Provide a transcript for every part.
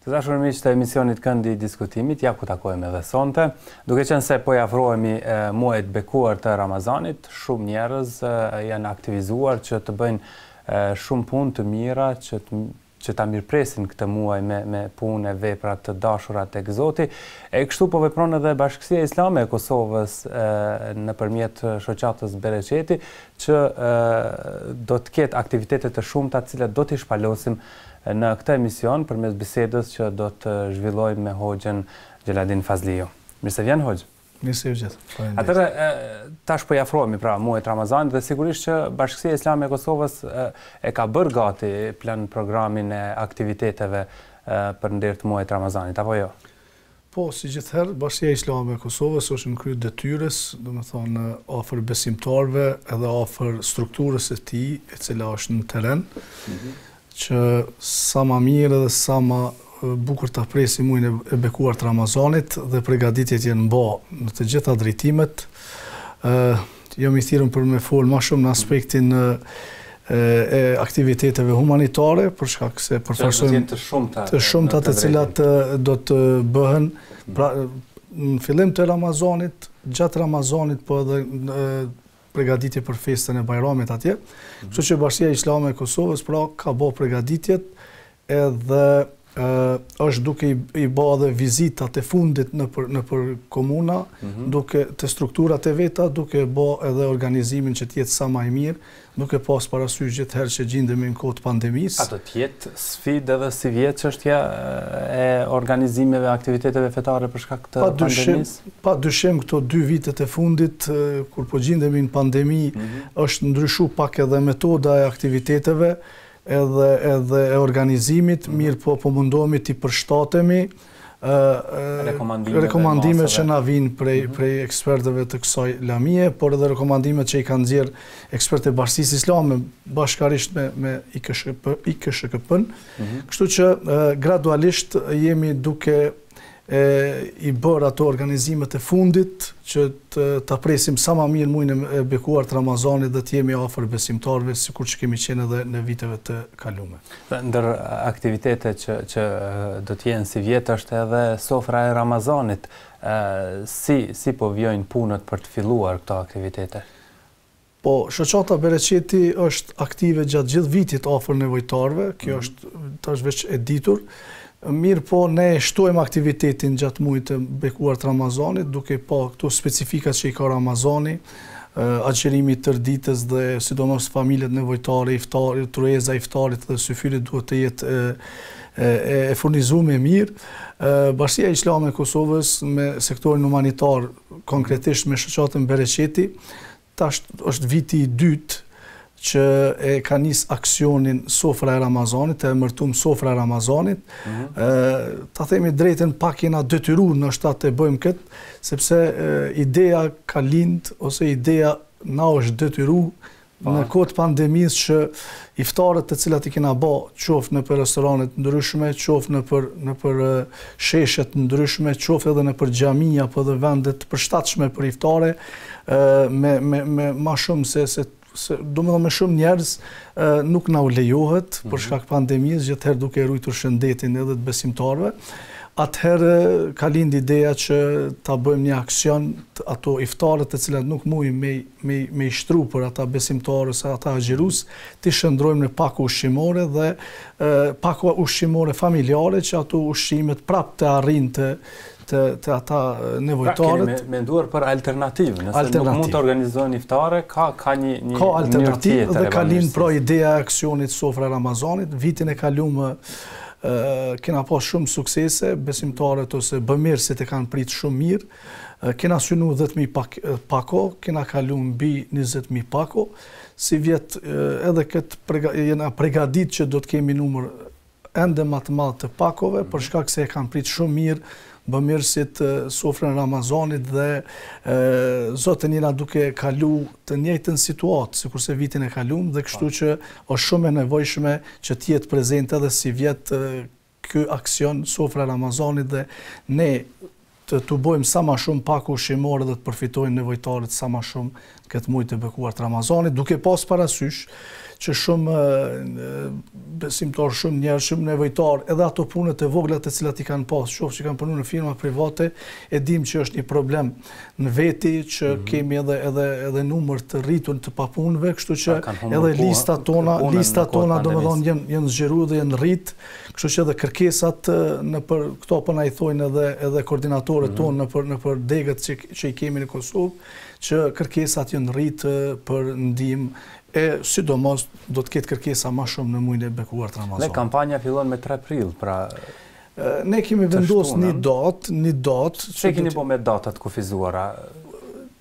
Të dashur miq të emisionit Këndi i Diskutimit, ja ku takohemi edhe sonte. Duke qenë se po i afrohemi muajit të bekuar të Ramazanit, shumë njerëz janë aktivizuar që të bëjnë shumë punë të mira që që ta mirëpresin këtë muaj me me punë e vepra të dashura tek Zoti. E kështu po vepron edhe Bashkësia Islame e Kosovës nëpërmjet shoqatës Bereqeti që do të ketë aktivitete të shumta të cilat do t'i shpalosim Në këtë emision përmes bisedës që do të zhvillojmë me Hoxhën Xheladin Fazliu. Mirë se vjen Hoxhë. Mirë se ju gjeta. Faleminderit. Atëherë tash po i afrohemi pra muajit Ramazan dhe sigurisht që Bashkësia Islame e Kosovës e ka bërë gati plan programin e aktiviteteve për nder të muajit të Ramazanit apo jo? Po, si gjithëherë, Bashkësia Islame e Kosovës është në krye të detyrës, domethënë afër besimtarëve edhe afër strukturës së tij, e cila është në terren, që sa ma mirë edhe sa ma bukur ta presim muajin e bekuar të Ramazanit dhe pregaditjet janë bo në të gjitha drejtimet, Jam i thirrur për me folë ma shumë në aspektin e aktiviteteve humanitare, për shkak se përfaqësojmë të shumta, të shumta të cilat do të bëhen pra në fillim të Ramazanit, gjatë Ramazanit po edhe pregaditje për festën e Bajramit atje. Kështu që Bashkësia Islame e Kosovës pra ka bo pregaditjet Edhe është duke i ba edhe vizitat e fundit nëpër nëpër komuna, duke te strukturat e veta, duke e ba edhe organizimin që të jetë sa ma i mirë, duke pas parasysh gjithëherë që gjindemi në kohë të pandemisë. A do të jetë sfidë edhe sivjet çështja e organizimeve, aktiviteteve fetare për shkak të pandemisë? Pa dyshim këto dy vitet e fundit, kur po gjindemi në pandemi, është ndryshu pak edhe metoda e aktiviteteve, edhe edhe e organizimit, mirëpo po mundohemi t'i përshtatemi rekomandimet që na vijnë prej prej ekspertëve të kësaj lamie, por edhe rekomandimet që i kanë nxjerrë ekspertë e Bashkësisë Islame bashkarisht me me IKSHPK-në, kështu që gradualisht jemi duke e i bërë ato organizimet e fundit që ta presim sa ma mirë mujnë e bekuar të Ramazanit dhe të jemi afër besimtarve sikur që kemi qenë edhe në viteve të kalume. Dhe ndër aktivitetet që, që do të jenë sivjet është edhe sofra e Ramazanit, si, si po vijojnë punët për të filluar këto aktivitete? Po, Shoqata Bereqeti është aktive gjatë gjithë vitit afër nevojtarëve, kjo është tash veç e ditur, mirëpo ne e shtojmë aktivitetin gjatë muajit të bekuar të Ramazanit, duke pa këto specifikat që i ka Ramazani, agjërimi i tërë ditës dhe sidomos familjet nevojtare, iftari, tryeza e iftarit dhe syfyrit duhet të jetë e furnizuar mirë. Bashkësia Islame e Kosovës me sektorin humanitar, konkretisht me Shoqatën Bereqeti, Tash është viti i dytë që e ka nis aksionin Sofra e Ramazanit, të emërtumë Sofra e Ramazanit. Ta themi të drejtën pak jena detyru ndoshta të bëjmë këtë, sepse ideja ka lindë ose ideja na është detyru në kohë të pandemisë që iftaret të cilat i kena ba, qoftë nëpër restorane të ndryshme, qoftë nëpër nëpër sheshe të ndryshme, qoftë edhe nëpër xhami apo edhe vende të përshtatshme për iftare, me me me ma shumë se se se domethënë me shumë njerëz nuk na u lejojke për shkak pandemisë gjithherë duke rujtur shëndetin edhe të besimtarëve. Atëherë ka lind ideja që ta bëjmë një aksion që ato iftaret të cilat nuk mujmë me me i shtru për ata besimtarë ose ata agjërues, t'i shndërrojmë në pako ushqimore dhe e, pako ushqimore familjare që ato ushqimet prap të arrijnë te te, te ata nevojtarët. Pra kemi menduar për alternativë, nëse nuk mund të organizojmë iftare, ka, ka një, një Ka alternativë dhe ka lind pra ideja e aksionit Sofra e Ramazanit, vitin e kalum kena pas shumë suksese, besimtarët ose bëmirësit e kanë pritë shumë mirë, kena synu 10.000 pako, kena kalu mbi 20.000 pako, sivjet edhe këtë jena pregadit që do të kemi numër ende ma të madh të pakove për shkak se e kanë prit shumë mirë bëmirësit sofrën e Ramazanit dhe zaten jena duke kalu të njëjtën situatë sikurse vitin e kalum dhe kështu që është shumë e nevojshme që të jetë prezent edhe sivjet ky aksion sofra e Ramazanit dhe ne Të tubojmë sa ma shumë pako ushqimore dhe të përfitojnë nevojtarët sa ma shumë në këtë muaj të bekuar të Ramazanit, duke pasë parasysh që shumë besimtarë, shumë njerëz, shumë nevojtarë, edhe ato punët e vogla të cilat i kanë pasë, qoftë që kanë punu në firma private, e dim që është një problem në veti që kemi edhe, edhe, edhe numër të rritun të papunëve, kështu që edhe listat tona, listat tona domethonë janë, janë zgjeru dhe janë rritë, Kështu që edhe kërkesat nëpër këto po na i thojnë edhe edhe koordinatorët tonë nëpër nëpër degët që që i kemi në Kosovë, që kërkesat janë rritë për ndihmë e sidomos do të ketë kërkesa ma shumë në mujin e bekuar të Ramazanit. Dhe kampanja fillon me tre prill, pra Ne kemi vendosë një datë, një datë. Ç'e keni bërë me datat kufizuara?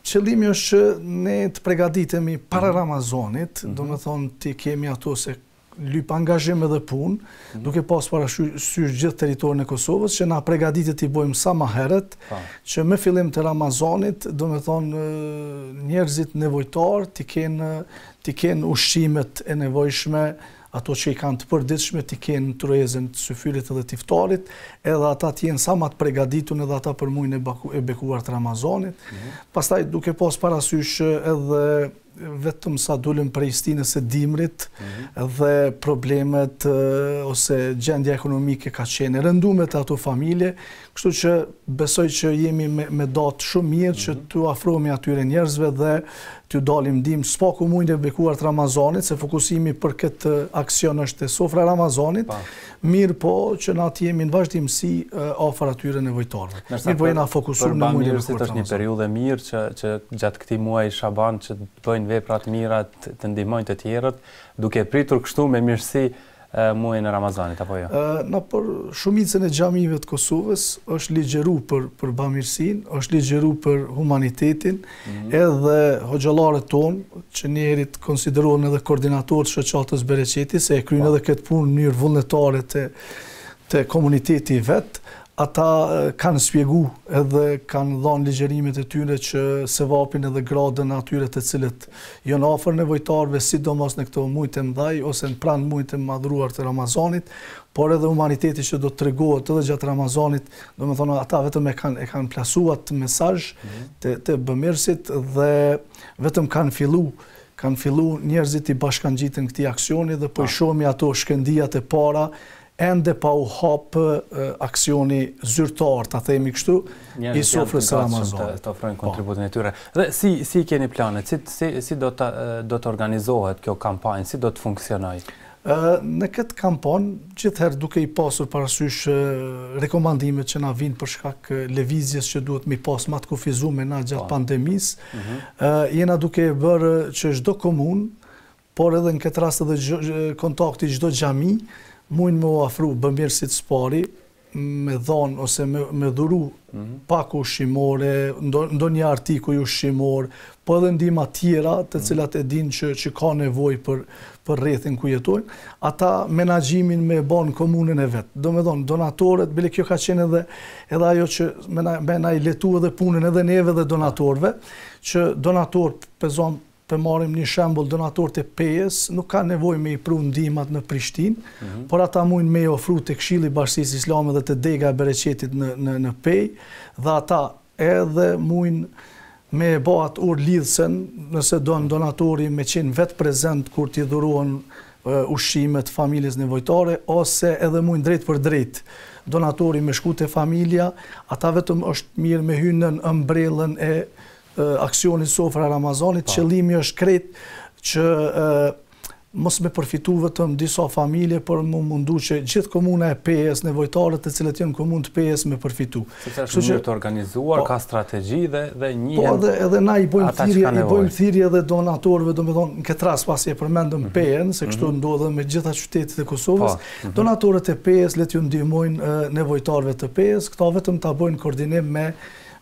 Qëllimi është që ne të pregaditemi para Ramazanit, domethonë t'i kemi ato se lyp angazhim edhe punë, duke pas parasysh gjithë territorin e Kosovës, që na pregaditë t'i bojmë sa ma heret, që me fillim të Ramazanit, domethonë, njerëzit nevojtarë t'i kenë, t'i kenë ushqimet e nevojshme, ato që i kanë të përditshme, t'i kenë tryezën të syfyrit edhe t'iftarit, edhe ata t'jenë sa ma të pregaditun edhe ata për mujin e bekuar të Ramazanit. Pastaj, duke pas parasysh edhe vetëm sa dulëm prej stinës së dimrit dhe problemet ose gjendja ekonomike ka qenë e rëndume te ato familje, kështu që besoj që jemi me datë shumë mirë që mhm. t'u afrohemi atyre njerëzve dhe t'u dalim n'ndihmë, s'paku mujin e bekuar të Ramazanit, se fokusimi për këtë aksion është te sofra e Ramazanit. Mirëpo që na të jemi në vazhdimësi afër atyre nevojtarëve. Mirëpo jena fokusu në mujin e bekuar të Ramazanit. Për bamirësit është një periudhë e mirë që që gjatë këtij muaji Shaban që të bëjnë vepra të mira, të ndihmojnë të tjerët, duke e pritur kështu me mirësi muajin e Ramazanit, apo jo? Nëpër shumicën e xhamive të Kosovës është ligjëru për për bamirësinë, është ligjëru për humanitetin, Edhe hoxhallarët tonë, që njëherit konsiderohen edhe koordinatorë të shoqatës Bereqeti, se e kryejnë po. edhe këtë punë në mënyrë vullnetare te te komuniteti i vet, ata kanë spjegu edhe kanë dhanë ligjërimet e tyre që sevapin edhe gradën atyre të cilët jonë afër nevojtarëve, sidomos në këto muj të mëdhaj ose në pranë mujit të madhruar të Ramazanit, por edhe humaniteti që do të tregohet edhe gjatë Ramazanit Domethonë ata vetëm e kanë e kanë plasu atë mesazh te te bëmirësit dhe vetëm kanë fillu kanë fillu njerëzit i bashkangjiten këtij aksioni dhe po i shohim ato shkëndijat e para ende pa u hap aksioni zyrtar, ta themi kështu, i sofrës së Ramazanit. Të ofrojnë po. kontributin e tyre. Dhe si si i keni planet, si si si do të do të organizohet kjo kampanje, si do të funksionojë? Në këtë kampanjë, gjithëherë duke i pasur parasysh rekomandimet që na vijnë për shkak lëvizjes që duhet me i pasë ma të kufizume na gjatë po. pandemisë, mhm. jena duke e bërë që çdo komunë, por edhe në këtë rast edhe kontakti çdo xhami, mujnë me u afru bëmirësit së pari, me dhonë ose me dhuru mhm. pako ushqimore, ndonjë artikuj ushqimor, po edhe ndihma tjera të mhm. cilat e dinë që, që ka nevojë për, për rrethin ku jetojnë, ata menaxhimin me bo n'komunën e vet. Domethonë, donatorët, bile kjo ka qenë edhe, edhe ajo që me na, me na e lehtu edhe punën edhe neve dhe donatorëve, që donator, pe zomë, Të marrim një shembull, donatorët e Pejës nuk ka nevojë me i pru ndihmat në Prishtinë, por ata mujnë me i ofru te Këshilli i Bashkësisë Islame dhe te Dega e Bereqetit në në Pejë dhe ata edhe mujnë me e ba atë urë lidhësen nëse don donatori me qenë vetë prezent kur t'i dhurohen ushqimet familjes nevojtare ose edhe mujnë drejtpërdrejt donatori me shku te familja, ata vetëm është mirë me hy nën ëmbrellën e aksionit Sofra e Ramazanit, qëllimi është krejt që mos me përfitu vetëm disa familje, por me u mundu që gjithë komuna e Pejës, nevojtarët të cilët janë n'komunë të Pejës me përfitu. Se që është një e organizuar, po- ka strategji dhe një... Po edhe edhe na i bojmë thirrje, i bojmë thirrje edhe donatorëve, domethonë, në këtë rast pasi e përmendëm mhm. Pejën, se kështu mhm. ndodh edhe me gjitha qytetet e Kosovës, po, mhm. donatorët e Pejës le të ju ndihmojnë nevojtarëve të Pejës, këta vetëm të bojnë koordinim me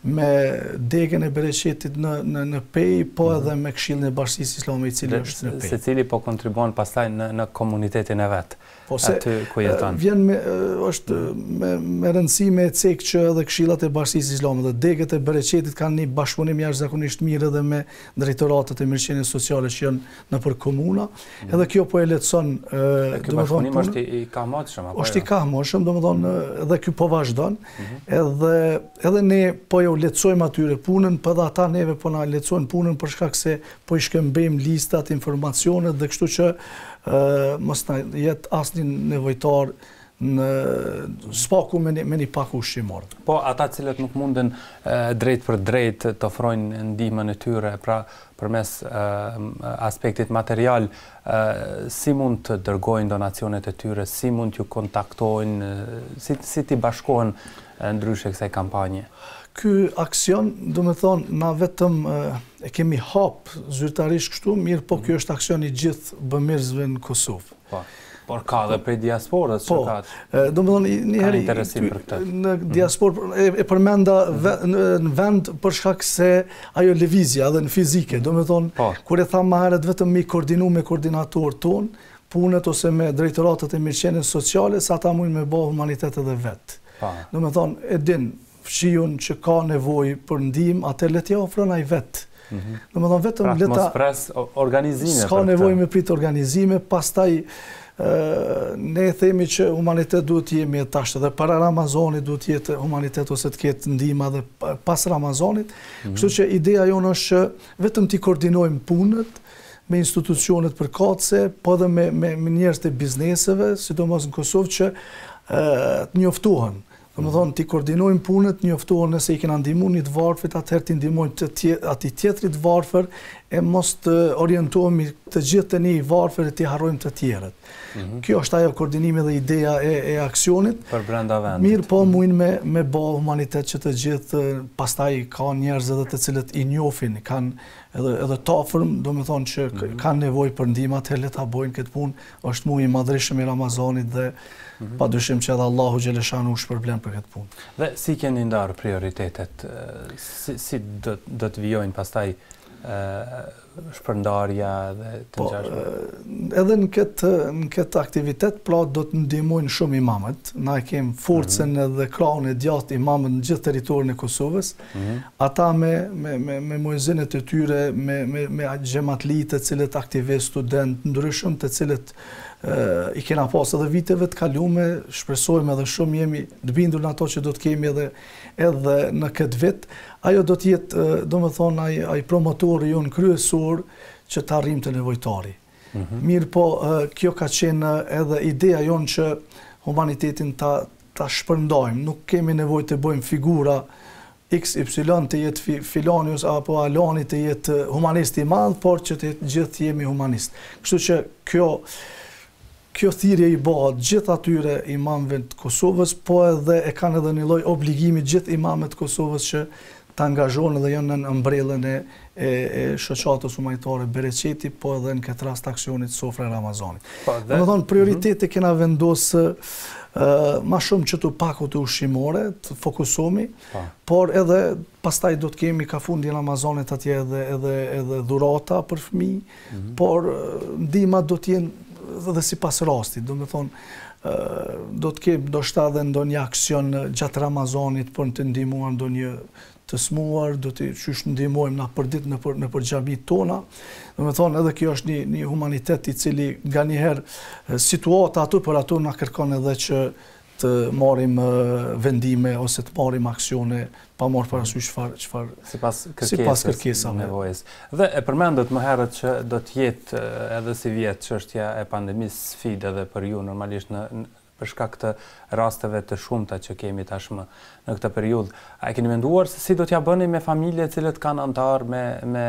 me degën e Bereqetit në në në Pejë po edhe me Këshillin e Bashkësisë Islame i cili është në Pejë. Secili po kontribuon pastaj në në komunitetin e vet. Po se aty ku jeton. Vjen me është me me rëndësi me e cek që edhe këshillat e Bashkësisë Islame dhe degët e Bereqetit kanë një bashkëpunim jashtëzakonisht të mirë edhe me drejtoratet e mirëqenies sociale që janë nëpër komuna. Mhm. Edhe kjo po e lehtëson domethënë. Ky bashkëpunim është i kahmotshëm apo jo? Është i kahmotshëm, domethënë edhe ky po vazhdon. Mhm. Edhe Edhe ne po jau lehtësojmë atyre punën, po edhe ata neve po na lehtësojnë punën për shkak se po i shkëmbejmë listat, informacionet dhe kështu që mos na jet asnjë nevojtar në s'paku me një, me një pako ushqimore. Po ata të cilët nuk munden drejtpërdrejt të ofrojnë ndihmën e tyre, pra përmes aspektit material, si mund të dërgojnë donacionet e tyre, si mund t'ju kontaktojnë, si t'i bashkohen ndryshe kësaj kampanje? Ky aksion, domethonë, na vetëm e kemi hap zyrtarisht kështu, mirëpo ky është aksion i gjithë bëmirësve në Kosovë. Po, por ka dhe prej diasporës që ka interesim për këtë. Po, domethonë, në diasporë, e përmenda në vend për shkak se, Ajo lëvizja edhe në fizike, domethonë, po. kur e thamë ma herët vetëm m'i koordinu me koordinatorët tonë, punët ose me drejtoratet e mirëqenies sociale, se ata mujnë me bo humanitet edhe vetë. Po. Domethonë, e din, fqiun që ka nevojë për ndihmë, atëherë le t'ia ofron ai vetë. Mhm. Domethonë, vetëm pra, le ta... Pra, mos presë organizime për të. S'ka nevojë me pritë organizime, pastaj Ne themi që humanitet duhet të jetë edhe tash dhe para Ramazanit duhet të jetë humanitet ose të ketë ndihma dhe pas Ramazanit. Mhm. Kështu që ideja jonë është që vetëm t'i koordinojmë punët me institucionet përkatëse, po edhe me me njerëz të bizneseve, sidomos në Kosovë që të njoftohen Domethënë, t'i koordinojmë punët, njoftohen nëse i kena ndihmu një të varfrit, atëherë t'i ndihmojmë atij tjetrit të varfër, e mos të orientohemi të gjithë te një i varfër e t'i harrojmë të tjerët. Mhm. Kjo është ajo koordinimi dhe ideja e aksionit. Për brenda vendit. Mirëpo mujnë me, me bo humanitet që të gjithë, pastaj kanë njerëz edhe të cilët i njofin, kanë edhe, edhe t'afërm, domethënë që mhm. kanë nevojë për ndihmë, atëherë le ta bojnë këtë punë, Është muaj i madhërishëm i Ramazanit dhe pa dyshim që edhe Allahu Xheleshanuhu shpërblen për këtë punë. Dhe si keni ndarë prioritetet, si do të vijojnë pastaj shpërndarja dhe të, po, ngjashme? Edhe në këtë, në këtë aktivitet, pra do të ndihmojnë shumë imamët. Na e kemë forcën mhm. edhe krahun e djathtë imamët në gjithë territorin e Kosovës. Ata me me muezinët e tyre, me me me xhematlitë të cilët aktivistë, studentë të ndryshëm të cilët i kena pas edhe viteve të kalume, shpresojmë edhe shumë jemi të bindur në ato që do të kemi edhe edhe në këtë vit, ajo do të jetë, domethënë ai ai promotori jonë kryesor që të arrijmë te nevojtari. Mirëpo, kjo ka qenë edhe ideja jonë që humanitetin ta shpërndajmë. Nuk kemi nevojë të bëjmë figura X, Y, të jetë filani ose apo alani të jetë humanist i madh, por që të gjithë jemi humanistë. Kështu që kjo Kjo thirrje i bëhet gjithë atyre imamëve të Kosovës, po edhe e kanë edhe një lloj obligimi gjithë imamët e Kosovës që të angazhohen dhe janë nën ombrellën e e Shoqatës Humanitare Bereqeti, po edhe në këtë rast aksionit Sofra e Ramazanit. Domethënë prioritet e kena vendosë ma shumë që te pakot ushqimore, të fokusohemi, por edhe pastaj do të kemi ka fundi i Ramazanit atje edhe edhe edhe dhurata për fëmijë, por ndihmat do të jenë edhe sipas rastit, domethënë, do të kemë ndoshta dhe ndonjë aksion gjatë Ramazanit për të ndihmuar ndonjë të smuar, do të qysh ndihmojmë na përditë nëpër xhami tona. Domethënë edhe kjo është një humanitet i cili nganjëherë situata aty për aty na kërkon edhe që të marrim vendime ose të marrim aksione pa marrë parasysh çfarë çfarë sipas kërkesës kërkesa nevojës. Dhe e përmendët më herët që do të jetë edhe si vjet çështja e pandemisë sfidë edhe për ju normalisht për shkak të rasteve të shumta që kemi tashmë në këtë periudhë. A e keni menduar se si do t'ja bëni me familje të cilët kanë anëtarë me me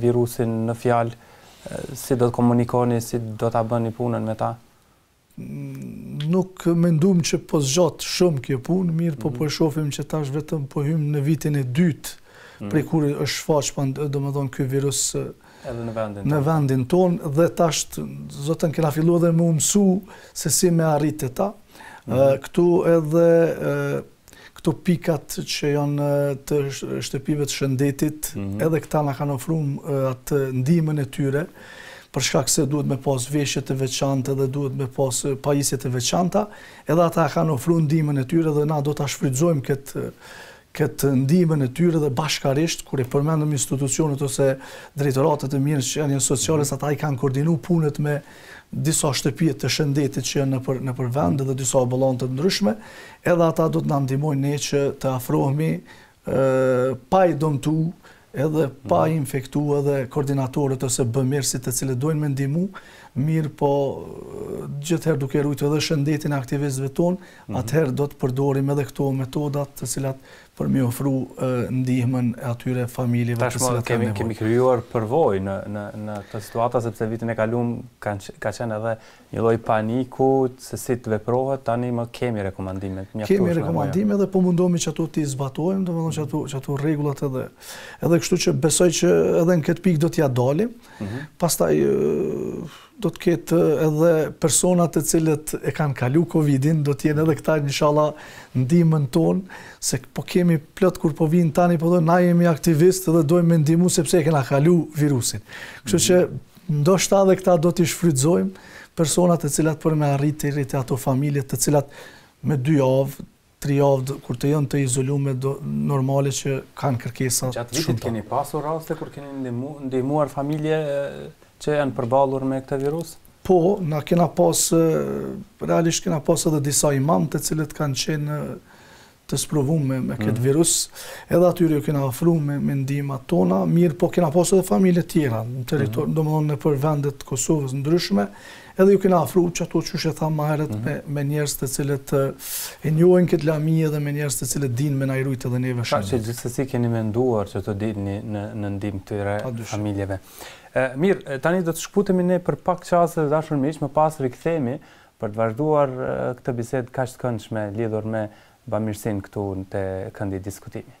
virusin në fjalë, si do të komunikoni, si do ta bëni punën me ta? Nuk menduam që po zgjat shumë kjo punë, mirëpo po e shofim që tash vetëm po hym në vitin e dytë prej kur është shfaq domethonë ky virus në vendin tonë dhe tash dashtë Zoti kena fillu edhe me u mësu se si me arritë te ta. Këtu edhe këto pikat që janë të shtëpive të shëndetit, mhm. edhe këta na kanë ofru atë ndihmën e tyre, për shkak se duhet me pas veshje të veçanta dhe duhet me pas pajisje të veçanta, edhe ata kanë ofru ndihmën e tyre dhe na do ta shfrytëzojmë këtë këtë ndihmën e tyre dhe bashkarisht, kur e përmendëm institucionet ose drejtoratet e mirëqenies sociale, mhm. ata i kanë koordinu punët me disa shtëpi të shëndetit që janë nëpër vend dhe disa ambulanta të ndryshme, edhe ata do të na ndihmojnë ne që të afrohemi pa i dëmtu edhe pa i infektu edhe koordinatorët ose bëmirësit të cilët dojnë me ndihmu, mirëpo gjithëherë duke rujtë edhe shëndetin e aktivistëve tonë, atëherë do të përdorim edhe këto metodat të cilat për m'i ofru ndihmën e atyre familjeve të cilat kanë nevojë. Tashmë kemi krijuar përvojë në në në këtë situatë sepse vitin e kalum ka qenë edhe një lloj paniku se si të veprohet, tani më kemi rekomandime të mjaftueshme. Kemi rekomandime dhe po mundohemi që ato t'i zbatojmë, domethënë që ato që ato rregullat edhe edhe kështu që besoj që edhe në këtë pikë do t'ia dalim. Pastaj do të ketë edhe persona të cilët e kanë kalu Covidin, do të jenë edhe këta inshallah ndihmën tonë, se po kemi plot kur po vijnë tani po thonë na jemi aktivistë dhe dojmë me ndihmu sepse e kena kalu virusin. Kështu që ndoshta edhe këta do t'i shfrytëzojmë personat të cilat për me arritë te ato familjet të cilat me dy javë, Tri javë kur të jenë të izolume normale që kanë kërkesa të shumta. Gjatë vitit keni pasur raste kur keni ndihmuar familje që janë përballur me këtë virus? Po, na kena pas, realisht kena pas edhe disa imamë të cilët kanë qenë të sprovuar me me këtë virus, edhe atyre ju kena ofruar me me ndihmat tona, mirëpo kena pas edhe familje të tjera në territor, domethënë nëpër vende të Kosovës të ndryshme, Edhe ju kena afru ato qysh e thamë ma herët me njerëz të cilët e njohin këtë lami edhe me njerëz të cilët dinë me na i rujt edhe neve shumë. Pra që gjithsesi keni menduar që të dilni në ndihmë këtyre familjeve. Mirë, tani do të shkputemi ne për pak çaste të dashur miq, më pas rikthehemi për të vazhduar këtë bisedë kaq të këndshme lidhur me bamirësinë këtu te këndi i diskutimit.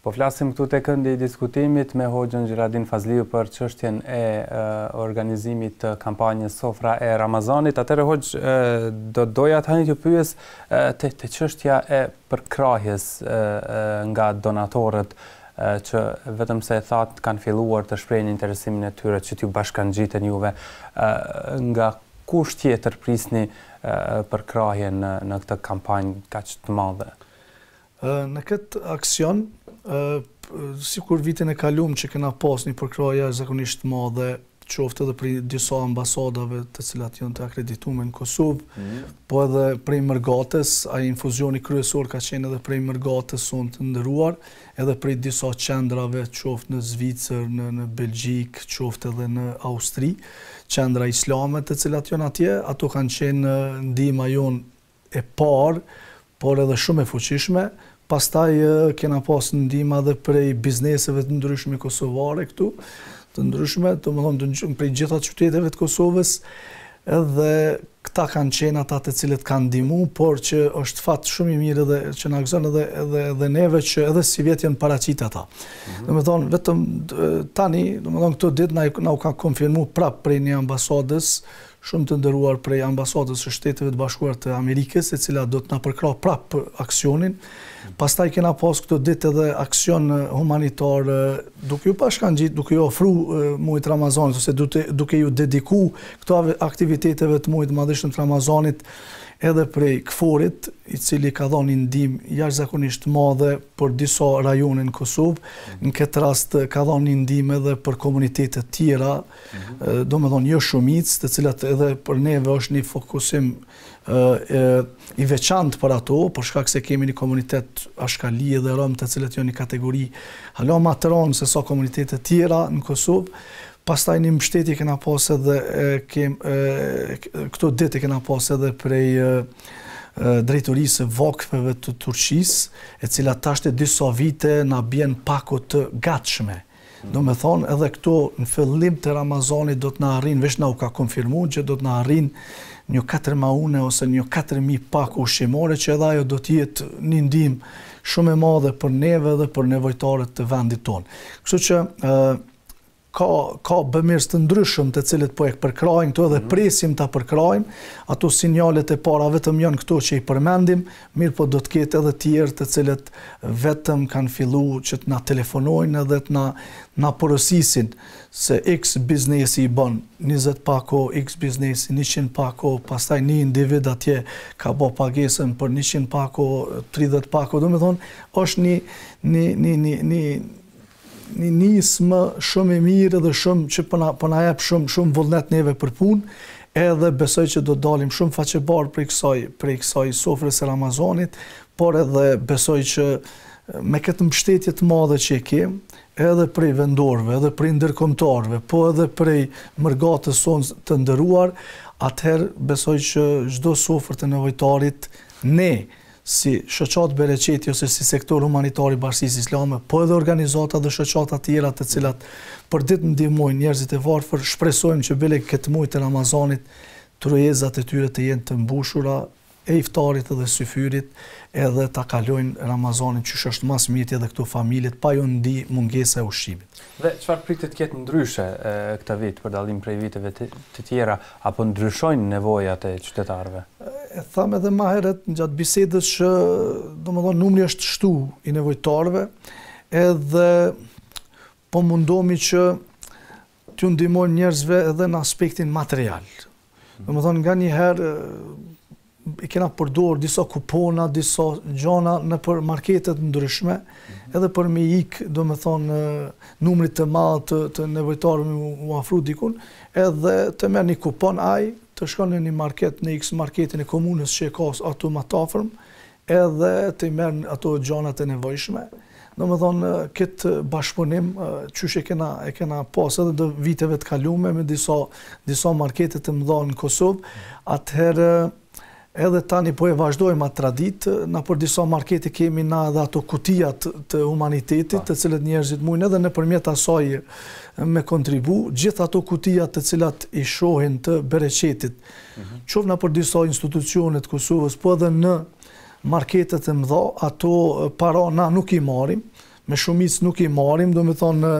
Po flasim këtu te këndi i diskutimit me Hoxhën Xheladin Fazliu për çështjen e organizimit të kampanjës Sofra e Ramazanit. Atëherë Hoxhë, do doja tani të pyes te te çështja e përkrahjes nga donatorët që vetëm se thatë kanë filluar të shprehin interesimin e tyre që t'ju bashkangjiten juve, nga kush tjetër prisni përkrahjen në këtë kampanjë kaq të madhe? Në këtë aksion, sikur vitin e kalum që kena pas një përkrahje jashtëzakonisht të madhe, qoftë edhe prej disa ambasadave të cilat janë të akreditume në Kosovë, po edhe prej mërgatës, ai infuzioni kryesor ka qenë edhe prej mërgatës sonë të nderuar, edhe prej disa qendrave, qoftë në Zvicër, në Belgjikë, qoftë edhe në Austri, qendra islame të cilat janë atje, ato kanë qenë ndihma jonë e parë, por edhe shumë e fuqishme. Pastaj kena pas ndihma edhe prej bizneseve të ndryshme kosovare këtu, të ndryshme, domethënë prej gjitha qyteteve të Kosovës, edhe këta kanë qenë ata të cilët kanë ndihmu, por që është fat shumë i mirë edhe që na gëzon edhe edhe edhe neve që edhe sivjet janë paraqit ata. Domethënë vetëm tani, domethënë këto ditë na na u ka konfirmu prapë prej një ambasadës, shumë të nderuar prej Ambasadës së Shteteve të Bashkuara të Amerikës, e cila do të na përkrahë prapë aksionin. Pastaj kena pas këto ditë edhe aksion humanitar, duke ju bashkangjitë, duke ju afru muajit Ramazanit, ose duke ju dediku këto aktiviteteve të muajit të madhëshëm të Ramazanit, edhe prej KFOR-it, i cili ka dhënë një ndihmë jashtëzakonisht të madhe për disa rajone në Kosovë. Në këtë rast ka dhënë një ndihmë edhe për komunitete të tjera, domethonë, joshumicë, të cilat edhe për neve është një fokusim i veçantë për ato, për shkak se kemi një komunitet ashkali edhe rom të cilat jon një kategori hala ma të ronë sesa komunitetet tjera në Kosovë, pastaj një mbështetje kena pas edhe këto ditë e kena pas edhe prej Drejtorisë së Vakëfeve të Turqisë, e cila tash e disa vite na bjen pako të gatshme. Domethënë edhe këto në fillim të Ramazanit do të na arrijnë, veç na u ka konfirmuar që do të na arrijnë një katër maune ose një katër mijë pako ushqimore që edhe ajo do të jetë një ndihmë shumë e madhe për neve dhe për nevojtarët të vendit tonë. Kështu që ë ka ka bëmirës të ndryshëm të cilët po e përkrahin këtë dhe presim ta përkrahin. Ato sinjalet e para vetëm janë këto që i përmendim, Mirëpo do të ketë edhe tjerë të cilët vetëm kanë fillu që të na telefonojnë edhe të na na porosisin se iks biznesi i bën njëzet pako, iks biznesi njëqind pako, pastaj një individ atje ka bo pagesën për njëqind pako, tridhjetë pako, domethënë është një një një një Një nismë shumë e mirë dhe shumë që po na po na jep shumë shumë vullnet neve për punë, edhe besoj që do dalim shumë faqebardhë prej kësaj prej kësaj sofrës së Ramazanit, por edhe besoj që me këtë mbështetje të madhe që e kemë, edhe prej vendorëve, edhe prej ndërkombëtarëve, po edhe prej mërgatës sonë të nderuar, atëherë besoj që çdo sofër të nevojtarit ne si Shoqatë Bereqeti ose si Sektor Humanitar i Bashkësisë Islame, po edhe organizata dhe shoqata tjera të cilat për ditë ndihmojnë njerëzit e varfër, shpresojmë që bile këtë muaj të Ramazanit tryezat e tyre të jenë të mbushura e iftarit edhe syfyrit edhe ta kalojnë Ramazanin qysh është ma s'miri edhe këto familjet pa iu ndi mungesa e ushqimit. Dhe çfarë pritet të ketë ndryshe këtë vit për dallim prej viteve të tjera, a po ndryshojnë nevojat e qytetarëve? E thamë edhe ma herët gjatë bisedës që domethënë numri është shtu i nevojtarëve edhe po mundohemi që t'ju ndihmojmë njerëzve edhe në aspektin material. Domethënë, nganjëherë i kena përdor disa kupona, disa gjona nëpër markete të ndryshme, mhm. edhe për me ik, domethënë, numrit të madh të, të nevojtarëve me u afru dikun, edhe të merr një kupon ai, të shkon në një market, në iks marketin e komunës që e ka atë ma t'afërm, edhe t'i merr ato gjanat e nevojshme, domethënë kët bashkëpunim qysh e kena e kena pas edhe do viteve të kalume me disa disa markete të mëdha në Kosovë, atëherë edhe tani po e vazhdojmë atë traditë, nëpër disa markete kemi na edhe ato kutiat të humanitetit, të cilët njerëzit mujnë edhe nëpërmjet asaj me kontribu, gjithë ato kutia të cilat i shohin të bereqetit, qoftë nëpër disa institucione të Kosovës, po edhe në marketet e mëdha, ato para na nuk i marrim, me shumicë nuk i marrim, domethënë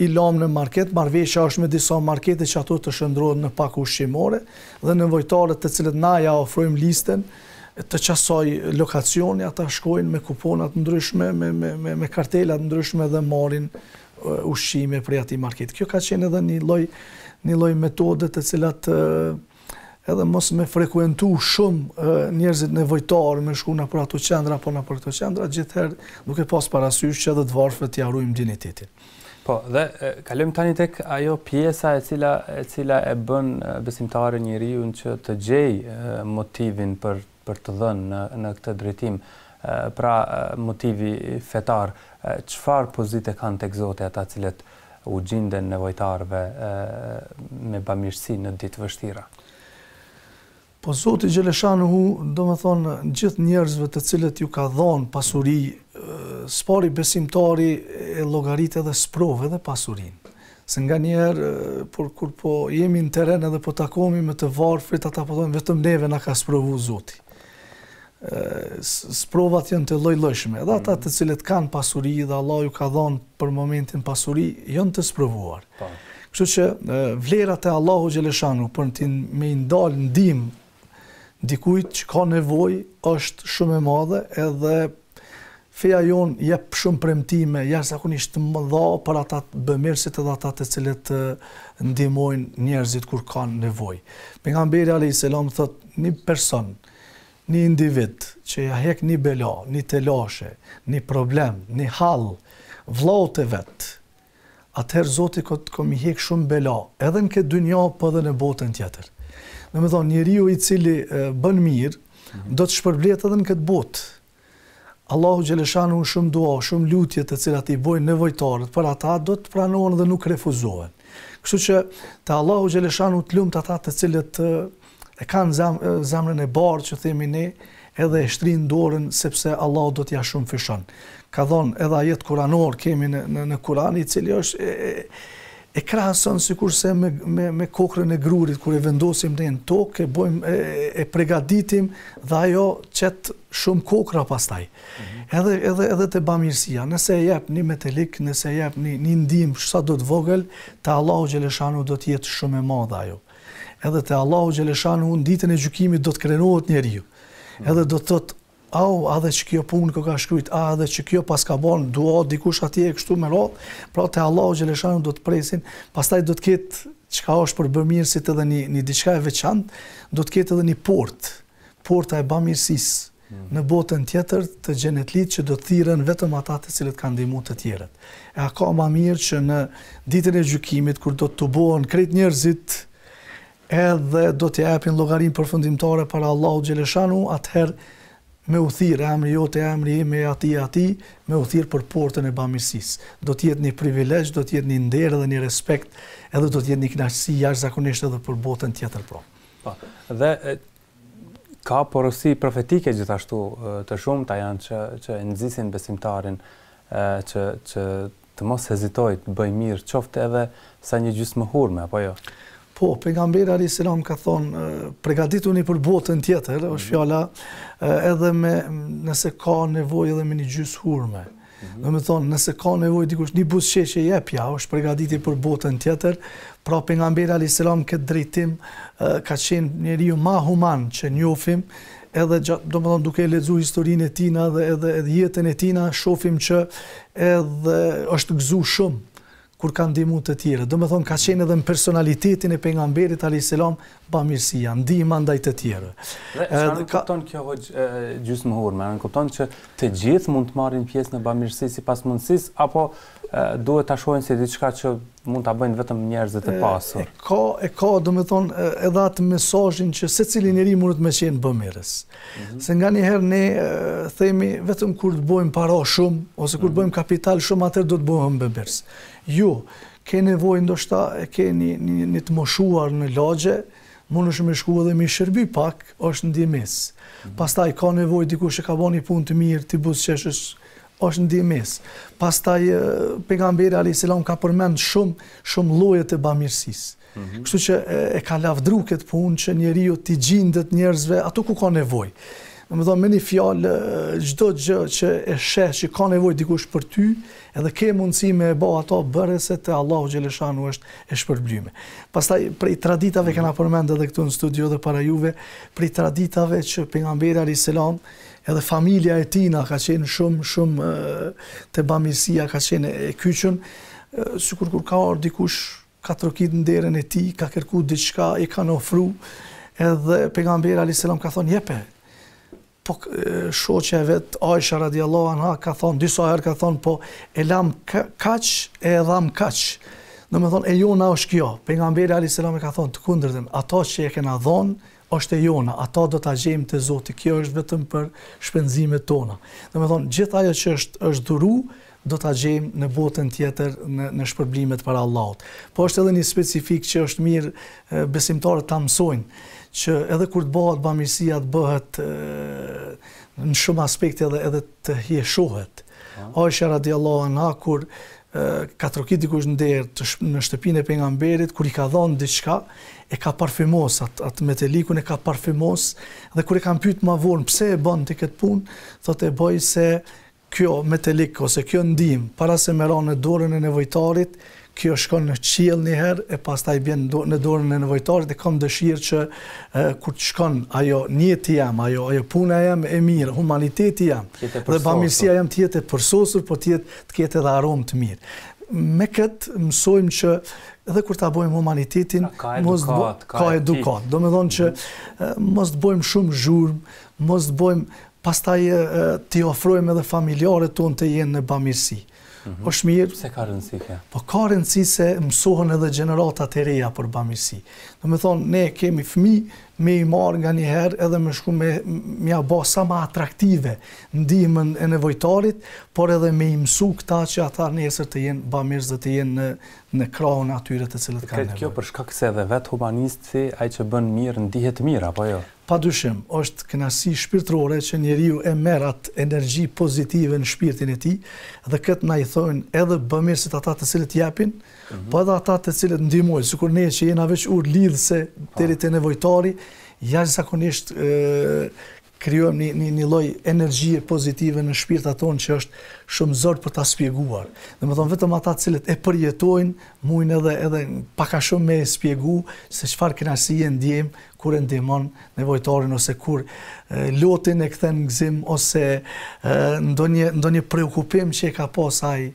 i lamë në market, marrëveshja është me disa markete që ato të shndërrohen në pako ushqimore, dhe nevojtarët të cilët na ja ofrojmë listën, të qasaj lokacioni, ata shkojnë me kupona të ndryshme, me kartela të ndryshme dhe marrin ushqime prej atij marketi. Kjo ka qenë edhe një lloj një lloj metode të cilat edhe mos me frekuentu shumë njerëzit nevojtarë me shku nëpër ato qendra apo nëpër ato qendra, gjithëherë duke pas parasysh që edhe të varfërit t'ia ruajmë dinjitetin. Po, dhe kalojmë tani tek ajo pjesa e cila e cila e bën besimtarin njeriun që të gjejë motivin për për të dhënë në në këtë drejtim pra motivi fetar çfarë pozite kanë tek zoti ata të cilët u gjinden nevojtarëve me bamirësi në ditë të vështira Po zoti xheleshanuhu domethonë gjithë njerëzve të cilët ju ka dhonë pasuri s'pari besimtari e llogarit edhe sprovë edhe pasurinë Se nganjëherë, por kur po jemi në terren edhe po takohmi me të varfrit, ata po thonë vetëm neve na ka sprovu Zoti. Sprovat janë të lloj-llojshme. Edhe ata të cilët kanë pasuri dhe Allah ju ka dhonë për momentin pasuri, janë të sprovuar. Po. Kështu që vlera te Allahu Xheleshanuhu për me i nda ndihmë dikujt që ka nevojë është shumë e madhe edhe feja jonë jep shumë premtime jashtëzakonisht të mëdha për ata bëmirësit edhe ata të cilët ndihmojnë njerëzit kur kanë nevojë. Pejgamberi alejhi selam thotë, një person, një individ që ja hek një bela, një telashe, një problem, një hall vllaut të vet, atëherë Zoti ka me i hek shumë bela edhe në këtë dynja po edhe në botën tjetër. Domethonë, njeriu i cili bën mirë, mhm. do të shpërblehet edhe në këtë botë. Allahu Xheleshanuhu shumë dua, shumë lutje të cilat i bojnë nevojtarët, për ata do të pranohen dhe nuk refuzohen. Kështu që te Allahu Xheleshanuhu të lumtë ata të cilët e kanë zemrën e bardhë që themi ne, edhe e shtrijnë dorën sepse Allahu do t'ia shumëfishon. Ka dhon edhe ajet kuranor kemi në në, në Kur'an i cili është e, e, e krahason sikurse me me me kokrrën e grurit kur e vendosim në tokë, e bëjmë e, e përgatitim dhe ajo qet shumë kokrra pastaj. Mm -hmm. Edhe edhe edhe te bamirësia, nëse e jep një metelik, nëse e jep një një ndihmë sado të vogël, te Allahu xheleshanuhu do të jetë shumë e madhe ajo. Edhe te Allahu Xheleshanuhu në ditën e gjykimit do të krenohet njeriu. Edhe do të thotë, au, a dhe që kjo punë kë ka shkrujt, a dhe që kjo paska bo dua dikush atje e kështu me radhë, pra te Allahu Xheleshanuhu do të presin, pastaj do të ketë çka është për bëmirësit edhe një, një diçka e veçantë, do të ketë edhe një portë, porta e bamirësisë, Në botën tjetër të xhenetlit që do të thirren vetëm ata të cilët kanë ndihmu të tjerët. E a ka ma mirë që në Ditën e Gjykimit kur do të tubohen krejt njerëzit edhe do të japin llogarinë përfundimtare para Allahut xheleshanu atëherë me u thirr emri jot e emri im e atij atij me u thirr për portën e bamirësisë. Do të jetë një privilegj, do të jetë një nder dhe një respekt edhe do të jetë një kënaqësi jashtëzakonisht edhe për botën tjetër pra. Po. Dhe Ka porosi profetike gjithashtu të shumta janë që që e nxisin besimtarin që që të mos hezitojë të bëjë mirë, qoftë edhe sa një gjysmë hurme, apo jo? Po, pejgamberi alayhis salam ka thonë, përgatituni për botën tjetër, është fjala edhe me nëse ka nevojë edhe me një gjysmë hurme. Domethonë, nëse ka nevojë dikush një buzëqeshje jepja, është pregaditje për botën tjetër, pra pejgamberi alejhi selam këtë drejtim, ka qenë njeriu ma human që njofim, edhe gjatë, domethonë, duke lexu historinë e tina dhe edhe, edhe jetën e tina, shofim që edhe është gëzu shumë, kur ka ndihmu të tjerët, domethënë ka qenë edhe në personalitetin e Pejgamberit alejhi selam bamirësia, ndihma ndaj të tjerëve. Dhe çfarë nënkupton kjo hoxhë gjysmëhurme, a nënkupton që të gjithë mund të marrin pjesë në bamirësi sipas mundësisë apo duhet ta shohin si diçka që mund ta bëjnë vetëm njerëzit e pasur? E ka, e ka, domethënë edhe atë mesazhin që secili njeri mundet me qenë bamirës. Se nganjëherë ne themi vetëm kur të bojmë para shumë, ose kur të bojmë kapital shumë, atëherë do të bohem bamirës. Jo, ke nevojë ndoshta, e ke një të moshuar në lagje, mundesh me shku edhe me i shërby pak, është ndihmesë. Pastaj, ka nevojë dikush e ka bo një punë të mirë, t'i buzëqeshësh, është ndihmesë. Pastaj, pejgamberi alejhi selam ka përmend shumë, shumë llojet e bamirësisë. Kështu që e ka lavdru këtë punë që njeriu t'i gjindet njerëzve ato ku ka nevojë. Domethonë, me një fjalë, çdo gjë që e sheh që ka nevojë dikush për ty, edhe ke mundësi me e bo ato bëre se te Allahu xheleshanu është e shpërblyme. Pastaj, prej traditave kena përmendë edhe këtu në studio dhe para juve, prej traditave që pejgamberi A.S. edhe familja e tina ka qenë shumë, shumë te bamirësia ka qenë e kyçun, sikur kur ka ardh dikush ka trokitë në derën e tij, ka kërku diçka, i kanë ofru, edhe pejgamberi alayhis salam ka thonë jepe. Po shoqja e vet Aisha radhiyallahu anha ka thonë disa herë ka thonë po e lam kaq e dham kaq. Domethënë e jona është kjo. Pejgamberi alayhis salam e ka thonë të kundërtën, ato që e kena dhon Është e jona, ato do ta gjejmë te Zoti, kjo është vetëm për shpenzimet tona. Domethënë, gjithë ajo që është është dhuru, do ta gjejmë në botën tjetër në në shpërblimet para Allahut. Po është edhe një specifikë që është mirë besimtarët ta mësojnë, që edhe kur të bëhet bamirësia të bëhet në shumë aspekte edhe edhe të hijeshohet. Aisha radiallahu anha kur ka trokitë dikush në derë në shtëpinë e pejgamberit kur i ka dhënë diçka e ka parfymos atë at metelikun e ka parfymos dhe kur e kanë pyet më vonë pse e bën ti këtë punë thotë e bëj se kjo metelik ose kjo ndihmë para se me ra në dorën e nevojtarit kjo shkon në qiell një herë e pastaj bjen në dorën e nevojtarit dhe kam dëshirë që kur të shkon ajo nijeti jem, ajo, ajo puna jeme e mirë, humaniteti jem dhe bamirësia jeme të jetë e përsosur, po të jetë të ketë edhe aromë të mirë. Me këtë mësojmë që edhe kur ta bëjmë humanitetin, ka edukatë, ka edukatë. Domethonë që mos të bëjmë shumë zhurmë, mos të bëjmë pastaj t'i ofrojmë edhe familjarët tonë të jenë në bamirësi. Mhm. është mirë... Sa ka rëndësi kjo? Po ka rëndësi se mësohen edhe gjeneratat e reja për bamirësi. Domethonë, ne kemi fmi, me i marrë nganjëherë edhe me shku me ia bo sa ma atraktive ndihmën e nevojtarit, por edhe me i mësu këta që ata nesër të jenë bamirës dhe të jenë në krahun e atyre të cilët kanë nevojë. E krejt kjo për shkak se edhe vetë humanisti, ai që bën mirë ndihet mirë, apo jo? Padyshim, është kënaqësi shpirtërore që njeriu e merr atë energji pozitive në shpirtin e tij dhe këtë na i thonë edhe bamirësit ata të cilët japin, Po edhe ata të cilët ndihmojnë, sikur ne që jena veç urë lidhëse deri te nevojtari, jashtëzakonisht krijojmë një lloj energjie pozitive në shpirtrat tonë që është shumë zor për ta shpjeguar. Domethonë vetëm ata të cilët e përjetojnë, mujnë edhe edhe pak a shumë me shpjegu se çfarë kënaqësie e ndjejmë kur e ndihmon nevojtarin ose kur lotin e kthen në gëzim ose ndonjë preokupim që e ka pas ai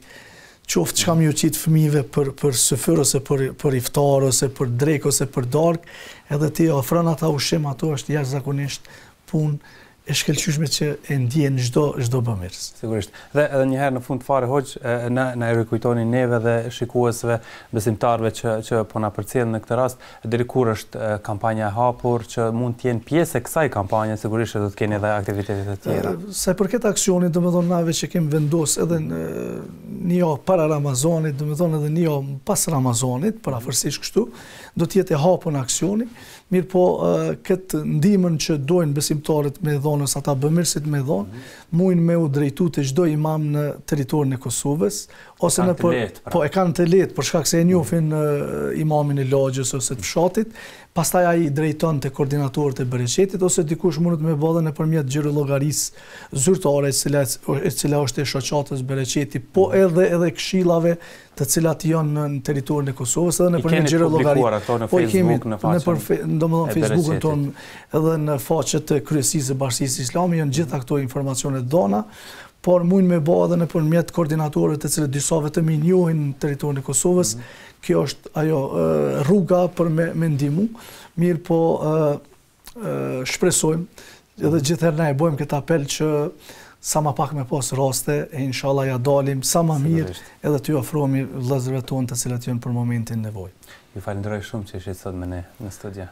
Qoftë çka me ju qit fëmijëve për për syfyr ose për për iftar ose për drekë ose për darkë, edhe t'i ofron ata ushqim ato është jashtëzakonisht punë e shkëlqyeshme që e ndjen çdo çdo bamirës. Sigurisht. Dhe edhe një herë në fund fare hoxhë, na na e rikujtoni neve dhe shikuesve, besimtarëve që që po na përcjellin në këtë rast, Deri kur është kampanja e hapur që mund të jenë pjesë e kësaj kampanje, sigurisht që do të keni edhe aktivitete të tjera. Sa i përket aksionit, domethënë neve që kemi vendosur edhe një javë para Ramazanit, domethënë edhe një javë pas Ramazanit, përafërsisht kështu, do të jetë e hapun aksioni, mirëpo këtë ndihmën që dojnë besimtarët me dhënë ose ata bamirësit me dhënë, mujnë me u drejtu te çdo imam në territorin e Kosovës ose nëpër pra. Po e kanë të lehtë për shkak se e njofin mm. imamin e lagjës ose të fshatit, pastaj ai i drejton te koordinatorët e Bereqetit ose dikush mundet me ba edhe nëpërmjet xhirollogarisë zyrtare e cila e cila është e shoqatës Bereqeti, po mm. edhe edhe këshillave të cilat janë në, në territorin e Kosovës edhe nëpërmjet xhirollogarisë. Po i kemi në faqen domethënë Facebookun tonë edhe në faqet e kryesisë së Bashkësisë Islame janë gjitha këto informacione domethënë por mujn me ba edhe nëpërmjet koordinatorëve të cilët dhe sa vetë i njohin në territorin e Kosovës, kjo është ajo rruga për me me ndihmu, mirëpo shpresojmë dhe gjithëherë na e bëjmë këtë apel që sa ma pak me pas raste e inshallah ia dalim sa ma mirë edhe t'ju ofrohmi vëllezërve tonë të cilët janë për momentin në nevojë. Ju falënderoj shumë që ishit sot me ne në studio.